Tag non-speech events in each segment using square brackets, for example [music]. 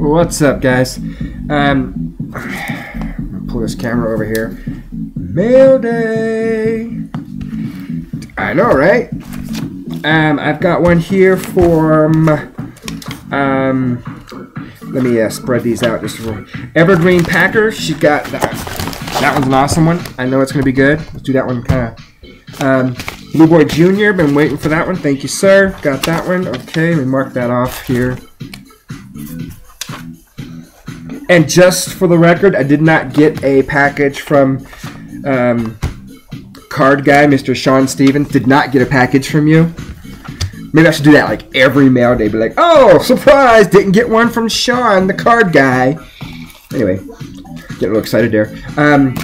What's up, guys? Um, pull this camera over here. Mail day. I know, right? Um, I've got one here from. Um, let me uh, spread these out just for Evergreen Packer. She got that. That one's an awesome one. I know it's gonna be good. Let's do that one kind of. Um, Blue Boy Junior. Been waiting for that one. Thank you, sir. Got that one. Okay, we mark that off here. And just for the record, I did not get a package from um, card guy, Mr. Sean Stevens. Did not get a package from you. Maybe I should do that like every mail day. Be like, oh, surprise! Didn't get one from Sean, the card guy. Anyway, get a little excited there. Um,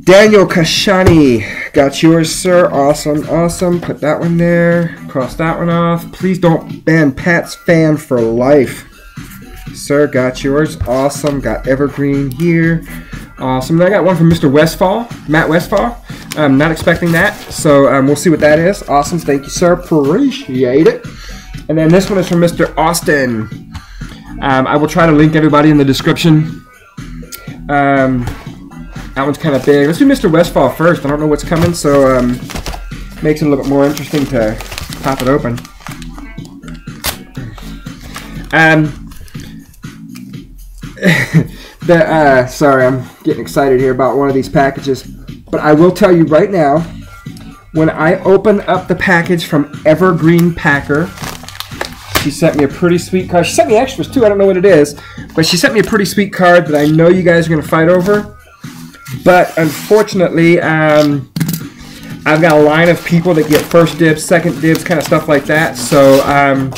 Daniel Kashani, got yours, sir. Awesome, awesome. Put that one there. Cross that one off. Please don't ban Pat's fan for life. Sir, got yours. Awesome. Got Evergreen here. Awesome. Then I got one from Mr. Westfall, Matt Westfall. I'm not expecting that, so um, we'll see what that is. Awesome. Thank you, sir. Appreciate it. And then this one is from Mr. Austin. Um, I will try to link everybody in the description. Um, that one's kind of big. Let's do Mr. Westfall first. I don't know what's coming, so um, makes it a little bit more interesting to pop it open. Um, [laughs] uh, sorry, I'm getting excited here about one of these packages, but I will tell you right now, when I open up the package from Evergreen Packer, she sent me a pretty sweet card. She sent me extras too. I don't know what it is, but she sent me a pretty sweet card that I know you guys are gonna fight over. But unfortunately, um, I've got a line of people that get first dibs, second dibs, kind of stuff like that. So, um,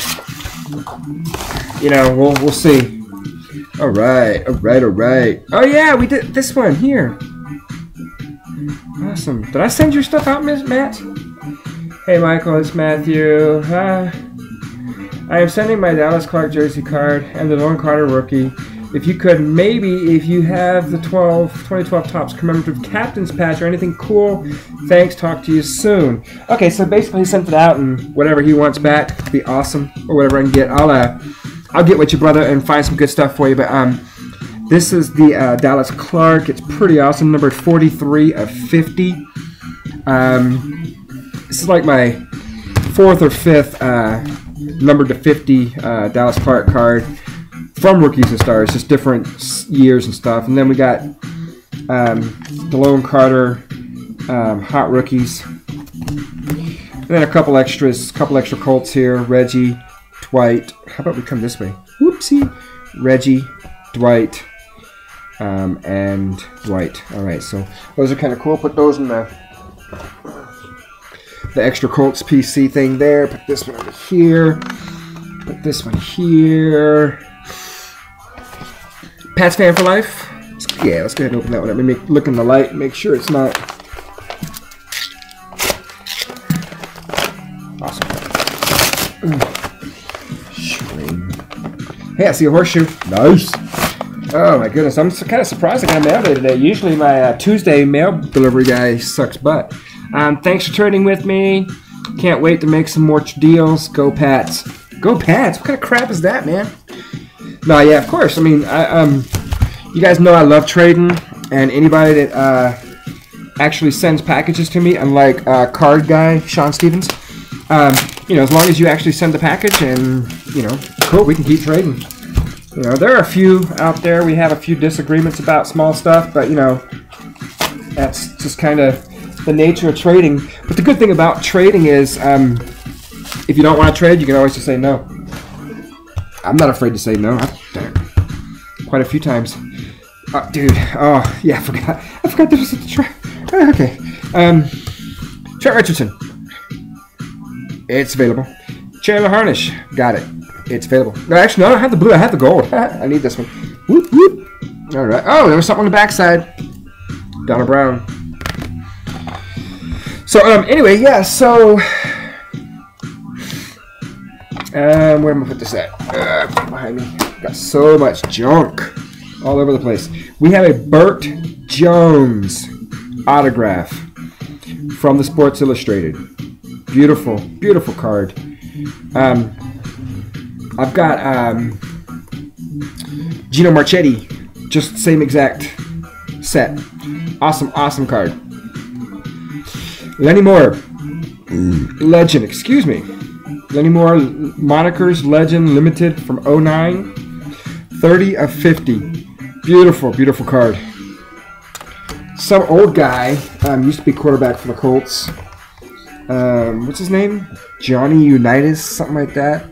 you know, we'll we'll see. All right, all right, all right. Oh yeah, we did this one here. Awesome. Did I send your stuff out, Miss Matt? Hey, Michael, it's Matthew. Uh, I am sending my Dallas Clark jersey card and the Lone Carter rookie. If you could, maybe if you have the 12, 2012 Topps commemorative captain's patch or anything cool, thanks. Talk to you soon. Okay, so basically he sent it out and whatever he wants back be awesome or whatever I can get. I'll uh, I'll get with you, brother, and find some good stuff for you. But um, this is the uh, Dallas Clark. It's pretty awesome. Number 43 of 50. Um, this is like my fourth or fifth uh, number to 50 uh, Dallas Clark card from Rookies and Stars, just different years and stuff. And then we got um, Delone Carter, um, Hot Rookies. And then a couple extras, couple extra Colts here. Reggie, Dwight. How about we come this way? Whoopsie. Reggie, Dwight, um, and Dwight. All right, so those are kind of cool. Put those in the the extra Colts PC thing there. Put this one over here. Put this one here. Pat's fan for life. Yeah, let's go ahead and open that one up. Let me make, look in the light, make sure it's not. Awesome. Hey, I see a horseshoe. Nice. Oh my goodness, I'm kind of surprised I got a mail day today. Usually my uh, Tuesday mail delivery guy sucks butt. Um, thanks for trading with me. Can't wait to make some more deals. Go Pats. Go Pats. What kind of crap is that, man? No, yeah, of course. I mean, I, um, you guys know I love trading, and anybody that uh, actually sends packages to me, unlike uh, card guy Sean Stevens, um, you know, as long as you actually send the package, and you know, cool, we can keep trading. You know, there are a few out there. We have a few disagreements about small stuff, but you know, that's just kind of the nature of trading. But the good thing about trading is, um, if you don't want to trade, you can always just say no. I'm not afraid to say no. I've done it quite a few times. Oh, dude. Oh, yeah, I forgot. I forgot there was a tra- Okay. Um, Trent Richardson. It's available. Chandler Harnish. Got it. It's available. No, actually, no, I don't have the blue. I have the gold. [laughs] I need this one. Whoop, whoop. All right. Oh, there was something on the backside. Donna Brown. So, um, anyway, yeah, so um, where am I put this at? Uh, behind me. Got so much junk all over the place. We have a Bert Jones autograph from the Sports Illustrated. Beautiful, beautiful card. Um, I've got um, Gino Marchetti, just same exact set. Awesome, awesome card. Lenny Moore, legend, excuse me. Lenny Moore, monikers, legend, limited from 09. 30 of 50. Beautiful, beautiful card. Some old guy, um, used to be quarterback for the Colts. Um, what's his name? Johnny Unitas, something like that.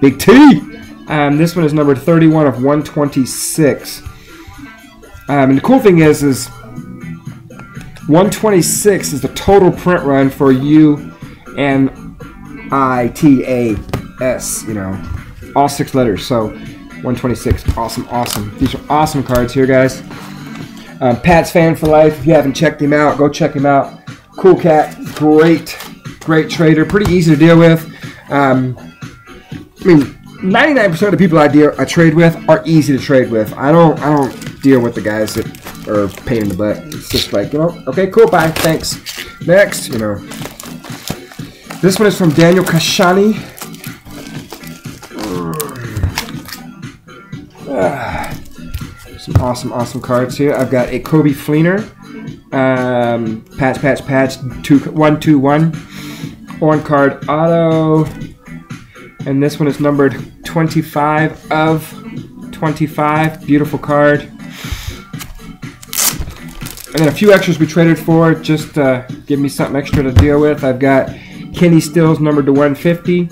Big T! Um, this one is number 31 of 126. Um, and the cool thing is, is 126 is the total print run for U N I T A S, you know, all six letters. So 126, awesome, awesome. These are awesome cards here, guys. Um, Pat's fan for life. If you haven't checked him out, go check him out. Cool cat, great, great trader, pretty easy to deal with. Um, I mean, 99% of the people I deal I trade with are easy to trade with. I don't I don't deal with the guys that are pain in the butt. It's just like you know, okay, cool, bye, thanks. Next, you know. This one is from Daniel Kashani. [sighs] Some awesome, awesome cards here. I've got a Coby Fleener, um, patch, patch, patch, two, one, two, one, on card auto, and this one is numbered 25 of 25. Beautiful card. And then a few extras we traded for, just uh, give me something extra to deal with. I've got Kenny Stills numbered to 150,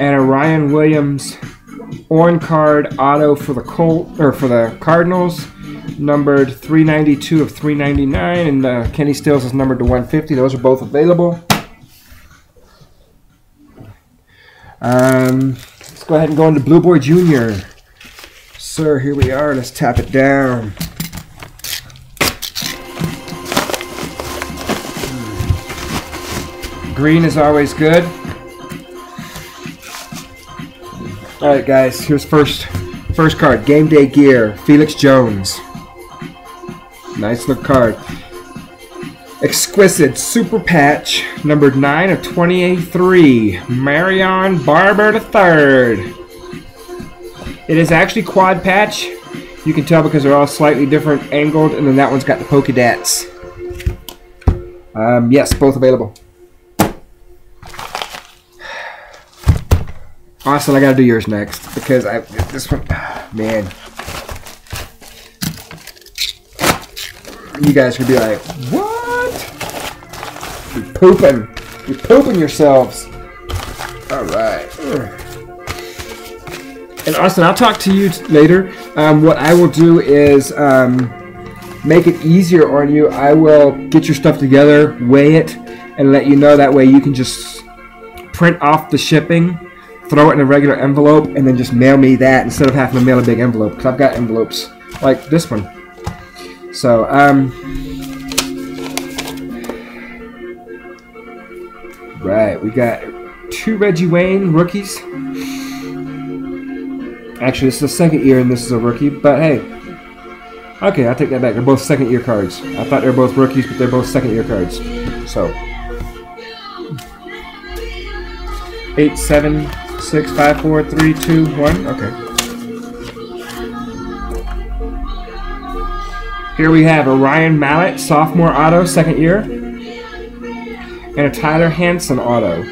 and a Ryan Williams on card auto for the Colt or for the Cardinals, numbered 392 of 399, and uh, Kenny Stills is numbered to 150. Those are both available. Um, let's go ahead and go into Blue Boy Junior. Sir, here we are. Let's tap it down. Green is always good. All right, guys. Here's first first card. Game Day Gear. Felix Jones. Nice look card. Exquisite Super Patch, number 9 of 23. Marion Barber III. It is actually quad patch. You can tell because they're all slightly different angled, and then that one's got the polka dots. Um, yes, both available. Austin, I gotta do yours next because I this one, [sighs] man. You guys could be like, what? Pooping. You're pooping yourselves. All right. And Austin, I'll talk to you later. Um, what I will do is um, make it easier on you. I will get your stuff together, weigh it, and let you know. That way you can just print off the shipping throw it in a regular envelope, and then just mail me that instead of having to mail a big envelope. Because I've got envelopes like this one. So, um, right, we got two Reggie Wayne rookies. Actually, this is the second year, and this is a rookie. But hey, okay, I'll take that back. They're both second year cards. I thought they were both rookies, but they're both second year cards. So, eight, seven, six, five, four, three, two, one. Okay. Here we have a Ryan Mallett sophomore auto, second year, and a Tyler Hanson auto.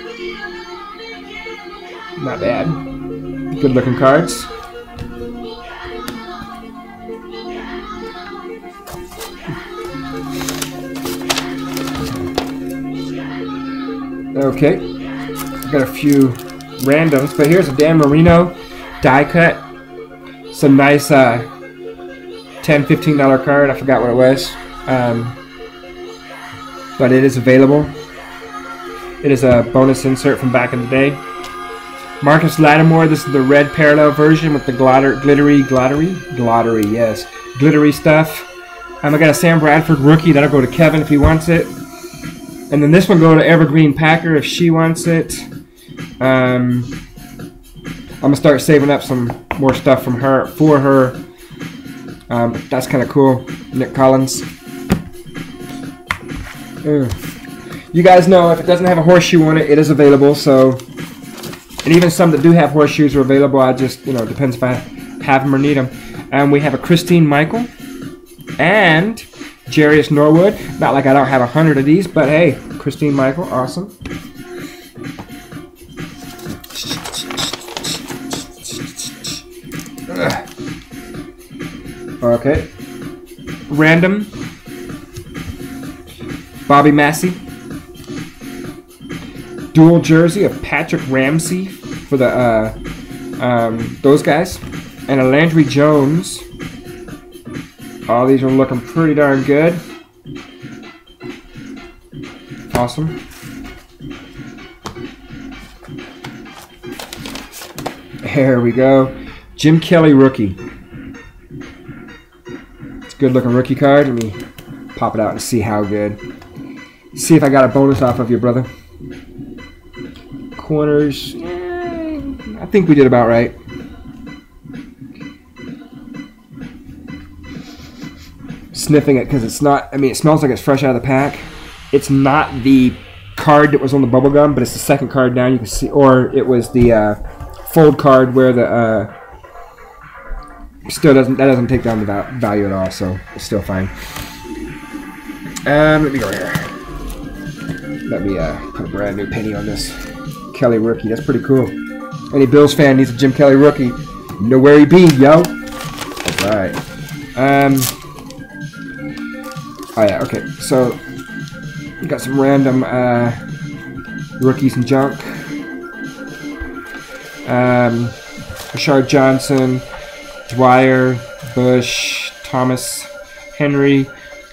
Not bad. Good looking cards. Okay, got a few randoms, but here's a Dan Marino die cut. Some nice uh, $10, $15 card. I forgot what it was. Um, but it is available. It is a bonus insert from back in the day. Marcus Lattimore, this is the red parallel version with the glitter, glittery, glittery, glittery, yes, glittery stuff. Um, I got a Sam Bradford rookie. That'll go to Kevin if he wants it. And then this one go to Evergreen Packer if she wants it. Um, I'm gonna start saving up some more stuff from her for her. Um, that's kind of cool. Nick Collins. Ugh. You guys know if it doesn't have a horseshoe on it, it is available. So, and even some that do have horseshoes are available. I just, you know, depends if I have them or need them. And we have a Christine Michael and Jarius Norwood. Not like I don't have a hundred of these, but hey, Christine Michael, awesome. Okay. Random. Bobby Massie. Dual jersey of Patrick Ramsey for the uh, um, those guys, and a Landry Jones. All these are looking pretty darn good. Awesome. There we go. Jim Kelly rookie. It's a good looking rookie card. Let me pop it out and see how good. See if I got a bonus off of you, brother. Corners. eh, I think we did about right. Sniffing it because it's not, I mean, it smells like it's fresh out of the pack. It's not the card that was on the bubble gum, but it's the second card down. You can see, or it was the uh, fold card where the uh, still doesn't that doesn't take down the value at all, so it's still fine. Um, let me go here. Let me uh, put a brand new penny on this Kelly rookie. That's pretty cool. Any Bills fan needs a Jim Kelly rookie. You know where he be, yo. All right. Um. Oh yeah. Okay. So we got some random uh, rookies and junk. Um, Rashard Johnson, Dwyer, Bush, Thomas, Henry,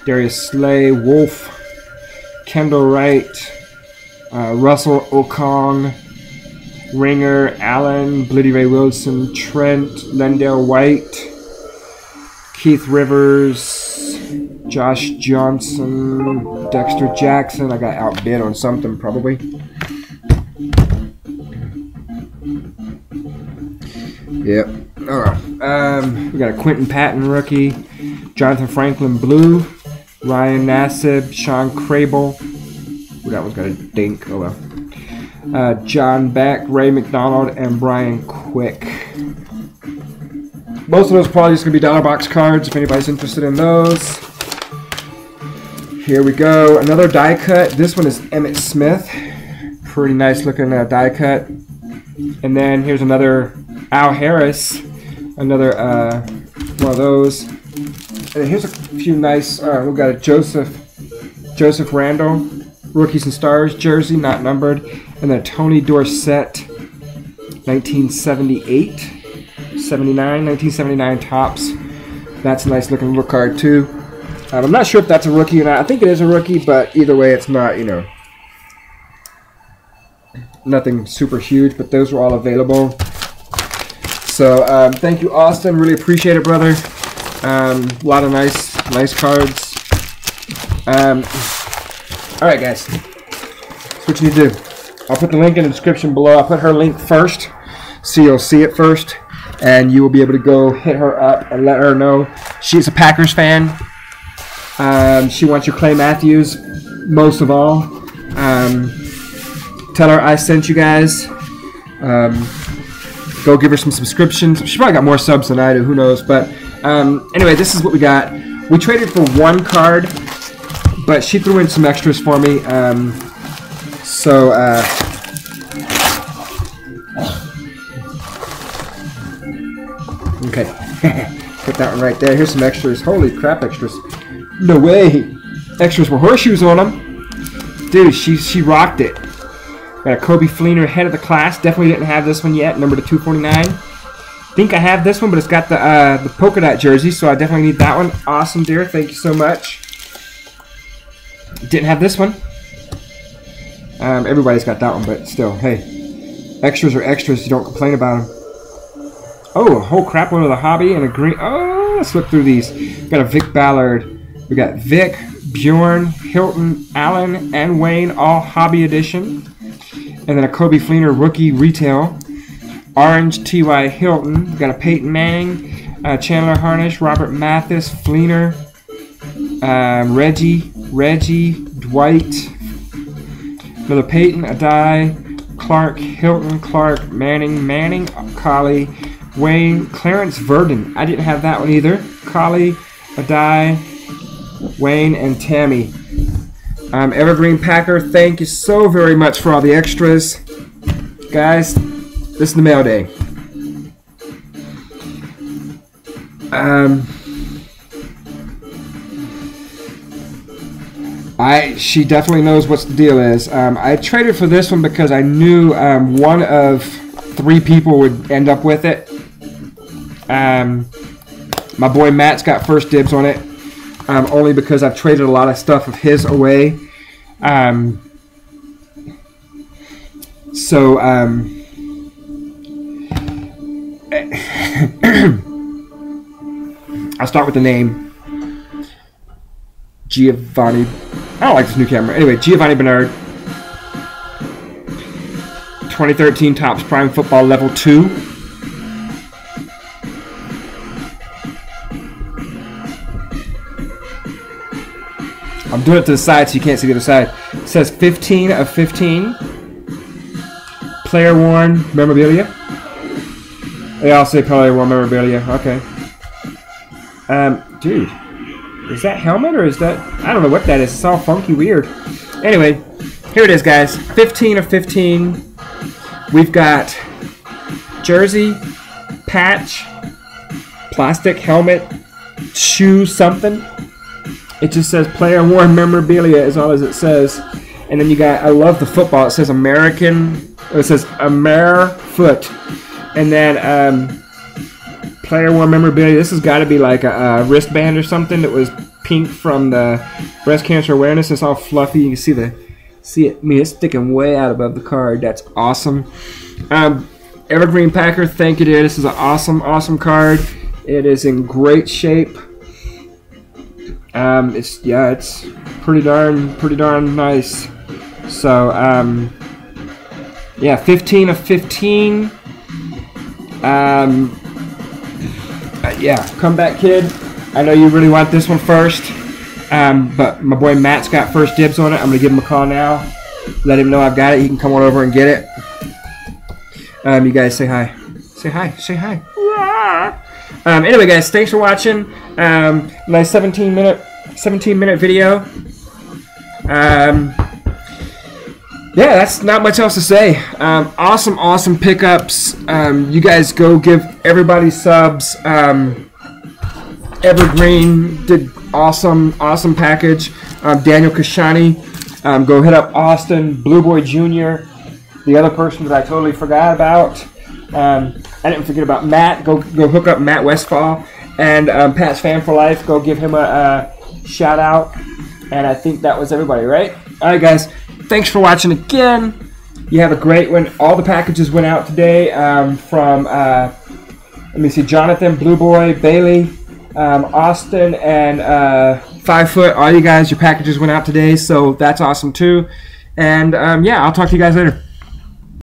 Darius Slay, Wolf, Kendall Wright, uh, Russell Okung, Ringer, Allen, Bloody Ray Wilson, Trent, Lendale White, Keith Rivers, Josh Johnson, Dexter Jackson. I got outbid on something probably. Yep. All right. Um, we got a Quinton Patton rookie, Jonathan Franklin blue, Ryan Nassib, Shawn Crable. That one's got a dink. Oh well. Uh, John Beck, Ray McDonald, and Brian Quick. Most of those probably just gonna be dollar box cards if anybody's interested in those. Here we go. Another die cut. This one is Emmitt Smith. Pretty nice looking uh, die cut. And then here's another Al Harris. Another uh, one of those. And here's a few nice. Uh, we've got a Joseph Joseph Randle, rookies and stars jersey, not numbered, and then Tony Dorsett, 1978, 79, 1979 Topps. That's a nice looking little card too. Um, I'm not sure if that's a rookie or not. I think it is a rookie, but either way, it's not. You know, nothing super huge. But those were all available. So um, thank you, Austin. Really appreciate it, brother. Um, a lot of nice, nice cards. Um, all right, guys. That's what you need to do. I'll put the link in the description below. I'll put her link first, so you'll see it first, and you will be able to go hit her up and let her know she's a Packers fan. Um, she wants your Clay Matthews most of all. Um, tell her I sent you guys. Um, go give her some subscriptions. She probably got more subs than I do. Who knows? But um, anyway, this is what we got. We traded for one card, but she threw in some extras for me. So. Uh, okay. [laughs] Put that one right there. Here's some extras. Holy crap, extras. No way. Extras with horseshoes on them. Dude, she, she rocked it. Got a Coby Fleener head of the class. Definitely didn't have this one yet. Number to 249. Think I have this one, but it's got the uh, the polka dot jersey, so I definitely need that one. Awesome, dear. Thank you so much. Didn't have this one. Um, everybody's got that one, but still, hey, extras are extras. You don't complain about them. Oh, a whole crap load of the hobby and a green. Oh, let's look through these. We got a Vic Ballard. We got Vic, Bjorn, Hilton, Allen, and Wayne, all hobby edition. And then a Coby Fleener rookie retail. Orange T.Y. Hilton. We got a Peyton Manning, uh, Chandler Harnish, Robert Mathis, Fleener, um, Reggie, Reggie, Dwight, another Peyton, Addai, Clark, Hilton, Clark, Manning, Manning, Collie, Wayne, Clarence Verdin. I didn't have that one either. Collie, Addai, Wayne, and Tamme. Um, Evergreen Packer, thank you so very much for all the extras. Guys, this is the mail day. Um, I she definitely knows what the deal is. Um, I traded for this one because I knew um, one of three people would end up with it. Um, my boy Matt's got first dibs on it, um, only because I've traded a lot of stuff of his away. Um, so um, [coughs] I'll start with the name Giovani. I don't like this new camera. Anyway, Giovani Bernard. 2013 Topps Prime Football Level 2. I'm doing it to the side so you can't see the other side. It says 15 of 15. Player worn memorabilia. They all say player worn memorabilia. Okay. Um, dude, is that helmet or is that? I don't know what that is. It's all funky weird. Anyway, here it is, guys. 15 of 15. We've got jersey, patch, plastic helmet, shoe, something. It just says player worn memorabilia is all as it says. And then you got, I love the football. It says American, it says Amer Foot. And then um, player worn memorabilia. This has got to be like a, a, wristband or something that was pink from the breast cancer awareness. It's all fluffy. You can see the see it. I mean, it's sticking way out above the card. That's awesome. Um, Evergreen Packer, thank you, dear. This is an awesome, awesome card. It is in great shape. Um, it's yeah, it's pretty darn, pretty darn nice. So um, yeah, 15 of 15. Um, uh, yeah, come back, kid. I know you really want this one first, um, but my boy Matt's got first dibs on it. I'm gonna give him a call now. Let him know I've got it. He can come on over and get it. Um, you guys say hi. Say hi. Say hi. [laughs] Um, anyway, guys, thanks for watching. Um, nice 17 minute, 17 minute video. Um, yeah, that's not much else to say. Um, awesome, awesome pickups. Um, you guys go give everybody subs. Um, Evergreen did awesome, awesome package. Um, Daniel Kashani, um, go hit up Austin Blue Boy Jr. The other person that I totally forgot about. Um, I didn't forget about Matt. Go go hook up Matt Westfall and Pat's Fan for Life. Go give him a, a shout out. And I think that was everybody, right? All right, guys thanks for watching again. You have a great one. All the packages went out today um, from, uh, let me see, Jonathan, Blue Boy, Bailey, um, Austin, and uh, Five Foot. All you guys, your packages went out today, so that's awesome too. And um, yeah, I'll talk to you guys later.